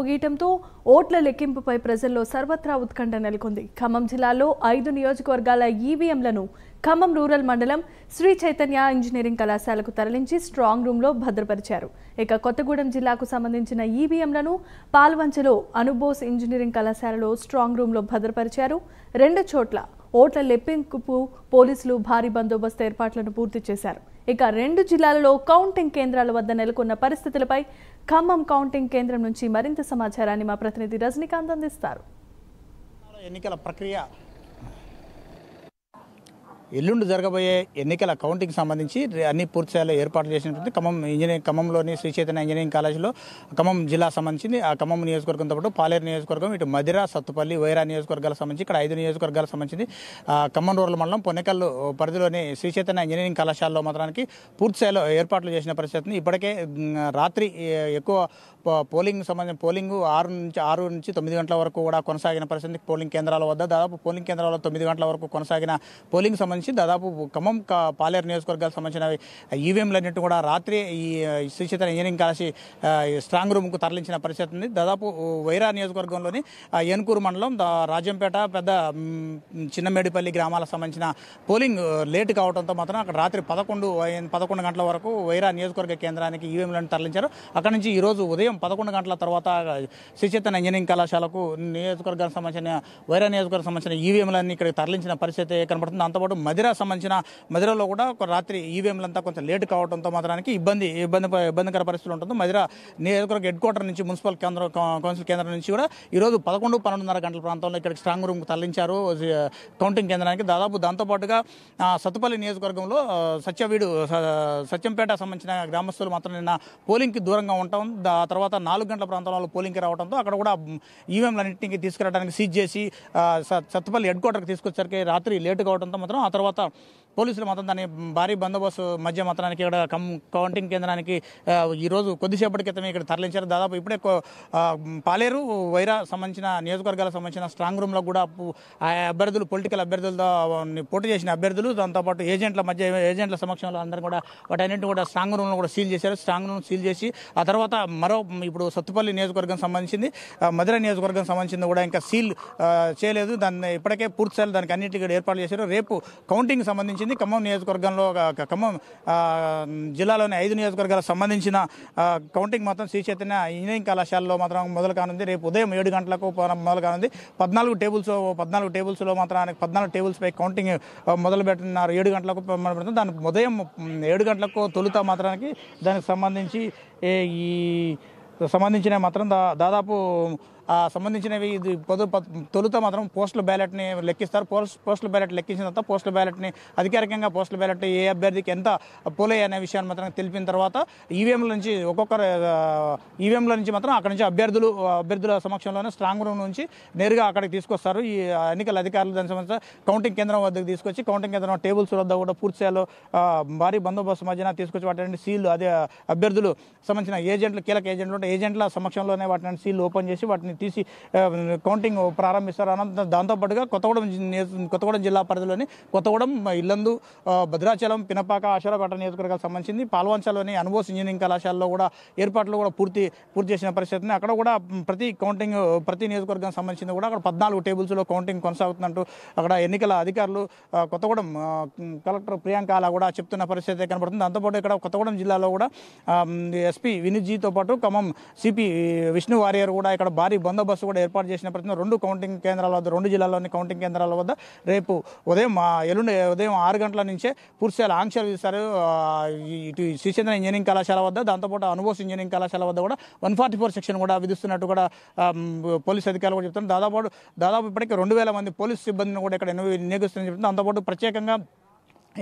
ముగియటంతో ఓట్ల లెక్కింపుపై ప్రజల్లో సర్వత్రా ఉత్కంఠ నెలకొంది. ఖమ్మం జిల్లాలో ఐదు నియోజకవర్గాల ఈవీఎంలను ఖమ్మం రూరల్ మండలం శ్రీ చైతన్య ఇంజనీరింగ్ కళాశాలకు తరలించి స్ట్రాంగ్ రూమ్లో భద్రపరిచారు. ఇక కొత్తగూడెం జిల్లాకు సంబంధించిన ఈవీఎంలను పాల్వంచలో అనుబోస్ ఇంజనీరింగ్ కళాశాలలో స్ట్రాంగ్ రూమ్లో భద్రపరిచారు. రెండు చోట్ల ఓట్ల లెక్కింపుకు పోలీసులు భారీ బందోబస్తు ఏర్పాట్లను పూర్తి చేశారు. ఇక రెండు జిల్లాలలో కౌంటింగ్ కేంద్రాల వద్ద నెలకొన్న పరిస్థితులపై ఖమ్మం కౌంటింగ్ కేంద్రం నుంచి మరింత సమాచారాన్ని మా ప్రతినిధి రజనీకాంత్ అందిస్తారు. ఎన్నికల ప్రక్రియ ఎల్లుండి జరగబోయే ఎన్నికల కౌంటింగ్ సంబంధించి అన్ని పూర్తి స్థాయిలో ఏర్పాట్లు చేసినటువంటి ఖమ్మం ఇంజనీరింగ్ ఖమ్మంలోని శ్రీ చైతన్య ఇంజనీరింగ్ కాలేజీలో ఖమ్మం జిల్లా సంబంధించింది ఆ ఖమ్మం నియోజకవర్గంతో పాటు పాలేరు నియోజకవర్గం ఇటు మదిర సత్తుపల్లి వైరా నియోజకవర్గాలకు సంబంధించి ఇక్కడ ఐదు నియోజకవర్గాలకు సంబంధించింది ఖమ్మం రూరల్ మండలం పొన్నెకల్లు పరిధిలోని శ్రీ చైతన్య ఇంజనీరింగ్ కళాశాలలో మాత్రానికి పూర్తి స్థాయిలో ఏర్పాట్లు చేసిన పరిస్థితి ఇప్పటికే రాత్రి ఎక్కువ పోలింగ్ సంబంధించిన పోలింగ్ ఆరు నుంచి ఆరు నుంచి తొమ్మిది గంటల వరకు కూడా కొనసాగిన పరిస్థితి పోలింగ్ కేంద్రాల వద్ద దాదాపు పోలింగ్ కేంద్రాల తొమ్మిది గంటల వరకు కొనసాగిన పోలింగ్ సంబంధించి దాదాపు ఖమ్మం పాలేరు నియోజకవర్గాలకు సంబంధించిన ఈవీఎంలన్నింటి కూడా రాత్రి ఈ శ్రీ ఇంజనీరింగ్ కళాశాల స్ట్రాంగ్ రూమ్ స్ట్రాంగ్ రూమ్కు తరలించిన పరిస్థితి ఉంది. దాదాపు వైరా నియోజకవర్గంలోని ఏనుకూరు మండలం రాజంపేట పెద్ద చిన్నమేడిపల్లి గ్రామాలకు సంబంధించిన పోలింగ్ లేట్ కావడంతో మాత్రం అక్కడ రాత్రి పదకొండు పదకొండు గంటల వరకు వైరా నియోజకవర్గ కేంద్రానికి ఈవీఎంలను తరలించారు. అక్కడ నుంచి ఈ రోజు ఉదయం పదకొండు గంటల తర్వాత శ్రీ ఇంజనీరింగ్ కళాశాలకు నియోజకవర్గానికి సంబంధించిన వైరా నియోజకవర్గం సంబంధించిన ఈవీఎంలన్నీ ఇక్కడ తరలించిన పరిస్థితి కనబడుతుంది. దాంతోపాటు మదిరా సంబంధించిన మదిరలో కూడా ఒక రాత్రి ఈవీఎంలంతా కొంచెం లేట్ కావడంతో మాత్రానికి ఇబ్బంది ఇబ్బంది ఇబ్బందికర పరిస్థితులు ఉంటుంది. మదిరా నియోజకవర్గ హెడ్ క్వార్టర్ నుంచి మున్సిపల్ కేంద్రం కౌన్సిల్ కేంద్రం నుంచి కూడా ఈరోజు పదకొండు పన్నెండున్నర గంటల ప్రాంతంలో ఇక్కడ స్ట్రాంగ్ రూమ్ తరలించారు. కౌంటింగ్ కేంద్రానికి దాదాపు దాంతోపాటుగా సత్తుపల్లి నియోజకవర్గంలో సత్యవీడు స- సత్యంపేట సంబంధించిన గ్రామస్తులు మాత్రం నిన్న పోలింగ్కి దూరంగా ఉండటం దా తర్వాత నాలుగు గంటల ప్రాంతంలో పోలింగ్కి రావడంతో అక్కడ కూడా ఈవీఎంలన్నింటినీ తీసుకురావడానికి సీజ్ చేసి సత్తుపల్లి హెడ్ క్వార్టర్కి తీసుకొచ్చేసరికి రాత్రి లేట్ కావడంతో మాత్రం ఆ తర్వాత పోలీసులు మాత్రం దాన్ని భారీ బందోబస్తు మధ్య మాత్రానికి ఇక్కడ కం కౌంటింగ్ కేంద్రానికి ఈరోజు కొద్దిసేపటి క్రితమే ఇక్కడ తరలించారు. దాదాపు ఇప్పుడే పాలేరు వైరా సంబంధించిన నియోజకవర్గాలకు సంబంధించిన స్ట్రాంగ్ రూమ్లో కూడా ఆ అభ్యర్థులు పొలిటికల్ అభ్యర్థులతో పోటీ చేసిన అభ్యర్థులు దాంతోపాటు ఏజెంట్ల మధ్య ఏజెంట్ల సమక్షంలో అందరూ కూడా వాటన్నింటిని కూడా స్ట్రాంగ్ రూమ్లో కూడా సీల్ చేశారు. స్ట్రాంగ్ రూమ్ సీల్ చేసి ఆ తర్వాత మరో ఇప్పుడు సత్తుపల్లి నియోజకవర్గం సంబంధించింది మధుర నియోజకవర్గం సంబంధించింది కూడా ఇంకా సీల్ చేయలేదు. దాన్ని ఇప్పటికే పూర్తి స్థాయిలో దానికి అన్నింటికి కూడా ఏర్పాటు చేశారు. రేపు కౌంటింగ్ సంబంధించి సంబంధించింది ఖమ్మం నియోజకవర్గంలో ఖమ్మం జిల్లాలోని ఐదు నియోజకవర్గాలకు సంబంధించిన కౌంటింగ్ మాత్రం శ్రీ చైతన్య ఇంజనీరింగ్ కళాశాలలో మాత్రం మొదలు కానుంది. రేపు ఉదయం ఏడు గంటలకు మొదలు కానుంది. పద్నాలుగు టేబుల్స్ పద్నాలుగు టేబుల్స్లో మాత్రం పద్నాలుగు టేబుల్స్పై కౌంటింగ్ మొదలు పెట్టినారు ఏడు గంటలకు మొదలు పెడుతుంది దానికి ఉదయం ఏడు గంటలకు తొలుత మాత్రానికి దానికి సంబంధించి ఈ సంబంధించిన మాత్రం దా దాదాపు సంబంధించినవి ఇది పొదు తొలుత మాత్రం పోస్టల్ బ్యాలెట్ని లెక్కిస్తారు. పోస్ట్ పోస్టల్ బ్యాలెట్ లెక్కించిన తర్వాత పోస్టల్ బ్యాలెట్ని అధికారికంగా పోస్టల్ బ్యాలెట్ ఏ అభ్యర్థికి ఎంత పోలే అనే విషయాన్ని మాత్రం తెలిపిన తర్వాత ఈవీఎంల నుంచి ఒక్కొక్కరు ఈవీఎంల నుంచి మాత్రం అక్కడ నుంచి అభ్యర్థులు అభ్యర్థుల సమక్షంలోనే స్ట్రాంగ్ రూమ్ నుంచి నేరుగా అక్కడికి తీసుకొస్తారు. ఈ ఎన్నికల అధికారులు దాని సంబంధించిన కౌంటింగ్ కేంద్రం వద్దకు తీసుకొచ్చి కౌంటింగ్ కేంద్రం టేబుల్స్ వద్ద కూడా పూర్తి స్థాయిలో భారీ బందోబస్తు మధ్యన తీసుకొచ్చి వాటి సీల్ అదే అభ్యర్థులు సంబంధించిన ఏజెంట్లు కీలక ఏజెంట్లు ఉంటే ఏజెంట్ల సమక్షంలోనే వాటిని సీల్ ఓపెన్ చేసి వాటిని తీసి కౌంటింగ్ ప్రారంభిస్తారు. అనంతరం దాంతోపాటుగా కొత్తగూడెం కొత్తగూడెం జిల్లా పరిధిలోని కొత్తగూడెం ఇల్లందు భద్రాచలం పినపాక ఆశరాపేట నియోజకవర్గాలకు సంబంధించింది పాల్వంచలోని అనుభోస్ ఇంజనీరింగ్ కళాశాలలో కూడా ఏర్పాట్లు కూడా పూర్తి పూర్తి చేసిన పరిస్థితిని అక్కడ కూడా ప్రతి కౌంటింగ్ ప్రతి నియోజకవర్గానికి సంబంధించింది కూడా అక్కడ పద్నాలుగు టేబుల్స్లో కౌంటింగ్ కొనసాగుతున్నట్టు అక్కడ ఎన్నికల అధికారులు కొత్తగూడెం కలెక్టర్ ప్రియాంక అలా కూడా చెప్తున్న పరిస్థితి కనబడుతుంది. దాంతోపాటు ఇక్కడ కొత్తగూడెం జిల్లాలో కూడా ఎస్పీ వినీత్జీతో పాటు ఖమ్మం సిపి విష్ణు వారియర్ కూడా ఇక్కడ భారీ బందోబస్తు కూడా ఏర్పాటు చేసిన ప్రతి రెండు కౌంటింగ్ కేంద్రాల వద్ద రెండు జిల్లాల్లోని కౌంటింగ్ కేంద్రాల వద్ద రేపు ఉదయం మా ఎల్లుండి ఉదయం ఆరు గంటల నుంచే పూర్తిస్థాయిలో ఆంక్షలు విధిస్తారు. ఇటు శ్రీచంద్ర ఇంజనీరింగ్ కళాశాల వద్ద దాంతోపాటు అనుభోస్ ఇంజనీరింగ్ కళాశాల వద్ద కూడా వన్ ఫార్టీ ఫోర్ సెక్షన్ కూడా విధిస్తున్నట్టు కూడా పోలీస్ అధికారులు కూడా చెప్తున్నారు. దాదాపు దాదాపు ఇప్పటికే రెండు వేల మంది పోలీస్ సిబ్బందిని కూడా ఇక్కడ వినియోగిస్తున్నారని చెప్తున్నారు. దాంతోపాటు ప్రత్యేకంగా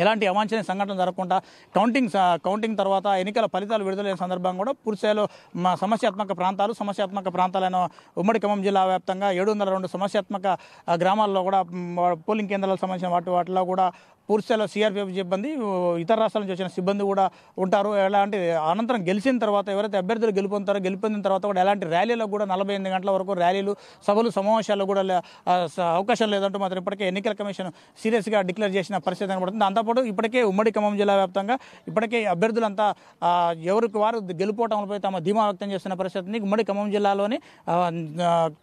ఎలాంటి అవాంఛనీయ సంఘటనలు జరగకుండా కౌంటింగ్ కౌంటింగ్ తర్వాత ఎన్నికల ఫలితాలు విడుదలైన సందర్భంగా కూడా పూర్తిస్థాయిలో మా సమస్యాత్మక ప్రాంతాలు సమస్యాత్మక ప్రాంతాలైన ఉమ్మడి ఖమ్మం జిల్లా వ్యాప్తంగా ఏడు వందల రెండు సమస్యాత్మక గ్రామాల్లో కూడా పోలింగ్ కేంద్రాలకు సంబంధించిన వాటి వాటిలో కూడా పూర్తిస్థాయిలో సిఆర్పిఎఫ్ సిబ్బంది ఇతర రాష్ట్రాల నుంచి వచ్చిన సిబ్బంది కూడా ఉంటారు. ఎలాంటి అనంతరం గెలిచిన తర్వాత ఎవరైతే అభ్యర్థులు గెలుపొందుతారో గెలుపొందిన తర్వాత కూడా ఎలాంటి ర్యాలీలో కూడా నలభై ఎనిమిది గంటల వరకు ర్యాలీలు సభలు సమావేశాలు కూడా అవకాశం లేదంటూ మాత్రం ఇప్పటికే ఎన్నికల కమిషన్ సీరియస్గా డిక్లేర్ చేసిన పరిస్థితి కనబడుతుంది. అంత దాంతోపాటు ఇప్పటికే ఉమ్మడి ఖమ్మం జిల్లా వ్యాప్తంగా ఇప్పటికే అభ్యర్థులంతా ఎవరికి వారు గెలుపోవటంపై తమ ధీమా వ్యక్తం చేస్తున్న పరిస్థితిని ఉమ్మడి ఖమ్మం జిల్లాలోని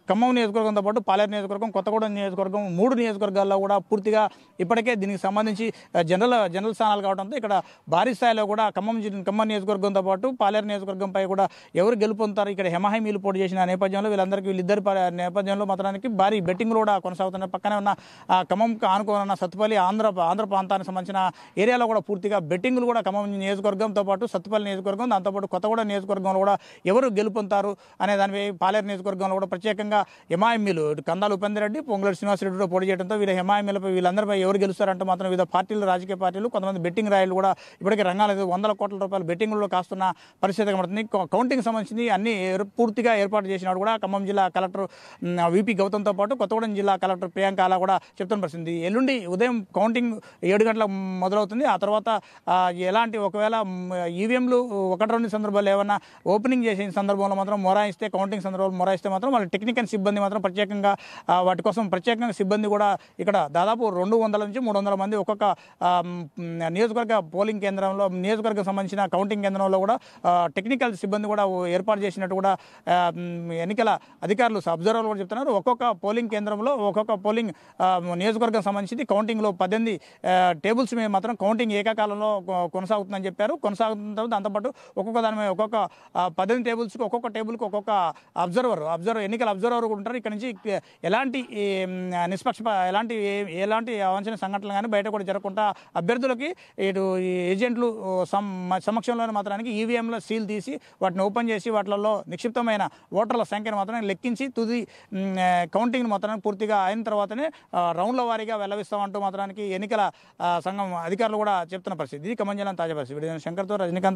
ఖమ్మం నియోజకవర్గంతో పాటు పాలేరు నియోజకవర్గం కొత్తగూడెం నియోజకవర్గం మూడు నియోజకవర్గాల్లో కూడా పూర్తిగా ఇప్పటికే దీనికి సంబంధించి జనరల్ జనరల్ స్థానాలు కావడంతో ఇక్కడ భారీ స్థాయిలో కూడా ఖమ్మం జిల్లా ఖమ్మం నియోజకవర్గంతో పాటు పాలేరు నియోజకవర్గంపై కూడా ఎవరు గెలుపొందుతారు ఇక్కడ హెమహైమీలు పోటీ చేసిన నేపథ్యంలో వీళ్ళందరికీ వీళ్ళిద్దరి నేపథ్యంలో మాత్రానికి భారీ బెట్టింగ్లు కూడా కొనసాగుతున్నాయి పక్కనే ఉన్న ఆ, ఆనుకోనున్న ఉన్న సత్తుపల్లి ఆంధ్ర ఆంధ్ర ప్రాంతానికి సంబంధించిన ఏరియాలో కూడా పూర్తిగా బెట్టింగ్లు కూడా ఖమ్మం నియోజకవర్గంతో పాటు సత్తుపల్లి నియోజకవర్గం దాంతోపాటు కొత్తగూడ నియోజకవర్గంలో కూడా ఎవరు గెలుపొందుతారు అనే దానిపై పాలేరు నియోజకవర్గంలో కూడా ప్రత్యేకంగా ఎంఐఎంఈలు కందాలు ఉపేందర్ పొంగులూరు శ్రీనివాసరెడ్డితో పోటీ చేయడంతో వీళ్ళ ఎంఐఎంఈలపై వీళ్ళందరిపై ఎవరు గెలుస్తారంటే మాత్రం వివిధ పార్టీలు రాజకీయ పార్టీలు కొంతమంది బెట్టింగ్ రాయలు కూడా ఇప్పటికే రంగాలు వందల కోట్ల రూపాయలు బెట్టింగ్లో కాస్తున్న పరిస్థితి కనబడుతుంది. కౌంటింగ్ సంబంధించి అన్ని పూర్తిగా ఏర్పాటు చేసినాడు కూడా ఖమ్మం జిల్లా కలెక్టర్ విపి గౌతమ్తో పాటు కొత్తగూడెం జిల్లా కలెక్టర్ ప్రియాంక అలా కూడా చెప్తున్న పరిస్థితి. ఎల్లుండి ఉదయం కౌంటింగ్ ఏడు గంటల మొదలవుతుంది. ఆ తర్వాత ఎలాంటి ఒకవేళ ఈవీఎంలు ఒకటి రెండు సందర్భాలు ఏమైనా ఓపెనింగ్ చేసిన సందర్భంలో మాత్రం మొరాయిస్తే కౌంటింగ్ సందర్భంలో మొరాయిస్తే మాత్రం వాళ్ళ టెక్నికల్ సిబ్బంది మాత్రం ప్రత్యేకంగా వాటి కోసం ప్రత్యేకంగా సిబ్బంది కూడా ఇక్కడ దాదాపు రెండు వందల నుంచి మూడు వందల మంది ఒక్కొక్క నియోజకవర్గ పోలింగ్ కేంద్రంలో నియోజకవర్గం సంబంధించిన కౌంటింగ్ కేంద్రంలో కూడా టెక్నికల్ సిబ్బంది కూడా ఏర్పాటు చేసినట్టు కూడా ఎన్నికల అధికారులు అబ్జర్వర్లు కూడా చెప్తున్నారు. ఒక్కొక్క పోలింగ్ కేంద్రంలో ఒక్కొక్క పోలింగ్ నియోజకవర్గం సంబంధించి కౌంటింగ్లో పద్దెనిమిది టేబుల్ టేబుల్స్ మీద మాత్రం కౌంటింగ్ ఏకకాలంలో కొనసాగుతుందని చెప్పారు. కొనసాగుతున్న తర్వాత దాంతోపాటు ఒక్కొక్క దాని మీద ఒక్కొక్క పద్దెనిమిది టేబుల్స్కి ఒక్కొక్క టేబుల్కి ఒక్కొక్క అబ్జర్వర్ అబ్జర్వర్ ఎన్నికల అబ్జర్వర్ కూడా ఉంటారు. ఇక్కడ నుంచి ఎలాంటి నిష్పక్ష నిష్పక్షప ఎలాంటి ఎలాంటి అవాంఛనీయ సంఘటనలు కానీ బయట కూడా జరగకుండా అభ్యర్థులకి ఇటు ఈ ఏజెంట్లు సమక్షంలోనే మాత్రానికి ఈవీఎంలో సీల్ తీసి వాటిని ఓపెన్ చేసి వాటిలలో నిక్షిప్తమైన ఓటర్ల సంఖ్యను మాత్రం లెక్కించి తుది కౌంటింగ్ మాత్రం పూర్తిగా అయిన తర్వాతనే రౌండ్ల వారీగా వెల్లవిస్తామంటూ మాత్రానికి ఎన్నికల సంఘం అధికారులు కూడా చెప్తున్న పరిస్థితి. ఇది ఖమ్మం జిల్లా తాజా పరిస్థితి. విడుదల శంకర్తో రజనీకాంత్